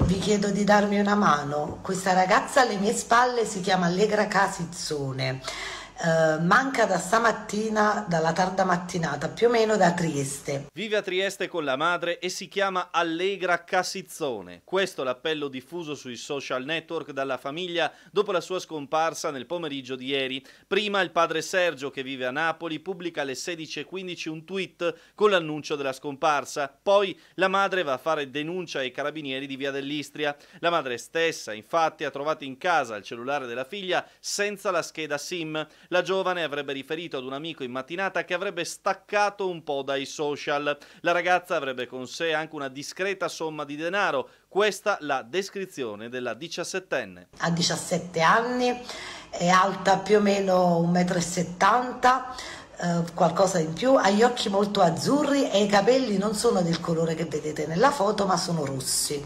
Vi chiedo di darmi una mano. Questa ragazza alle mie spalle si chiama Allegra Casizzone. Uh, manca da stamattina, dalla tarda mattinata, più o meno da Trieste. Vive a Trieste con la madre e si chiama Allegra Casizzone. Questo l'appello diffuso sui social network dalla famiglia dopo la sua scomparsa nel pomeriggio di ieri. Prima il padre Sergio, che vive a Napoli, pubblica alle 16.15 un tweet con l'annuncio della scomparsa. Poi la madre va a fare denuncia ai carabinieri di Via dell'Istria. La madre stessa, infatti, ha trovato in casa il cellulare della figlia senza la scheda SIM. La giovane avrebbe riferito ad un amico in mattinata che avrebbe staccato un po' dai social. La ragazza avrebbe con sé anche una discreta somma di denaro. Questa la descrizione della diciassettenne. Ha 17 anni, è alta più o meno 1,70 m. Uh, qualcosa in più, ha gli occhi molto azzurri e i capelli non sono del colore che vedete nella foto ma sono rossi.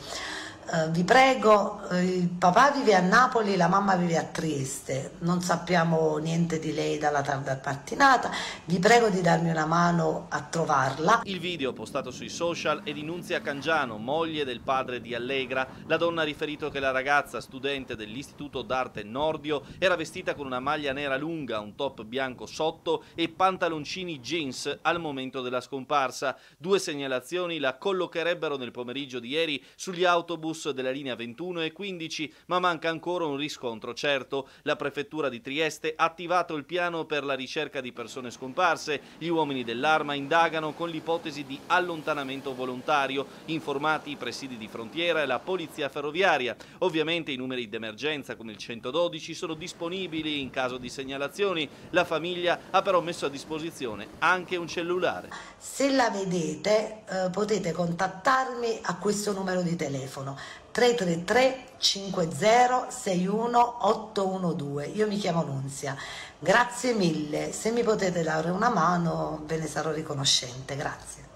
Uh, vi prego, uh, il papà vive a Napoli, la mamma vive a Trieste, non sappiamo niente di lei dalla tarda mattinata, vi prego di darmi una mano a trovarla. Il video postato sui social è di Nunzia Cangiano, moglie del padre di Allegra. La donna ha riferito che la ragazza, studente dell'Istituto d'Arte Nordio, era vestita con una maglia nera lunga, un top bianco sotto e pantaloncini jeans al momento della scomparsa. Due segnalazioni la collocherebbero nel pomeriggio di ieri sugli autobus bus della linea 21 e 15, ma manca ancora un riscontro certo. La prefettura di Trieste ha attivato il piano per la ricerca di persone scomparse. Gli uomini dell'arma indagano con l'ipotesi di allontanamento volontario, informati i presidi di frontiera e la polizia ferroviaria. Ovviamente i numeri d'emergenza come il 112 sono disponibili in caso di segnalazioni. La famiglia ha però messo a disposizione anche un cellulare. Se la vedete eh, potete contattarmi a questo numero di telefono 333 50 61 812. Io mi chiamo Nunzia. Grazie mille. Se mi potete dare una mano ve ne sarò riconoscente. Grazie.